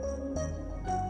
I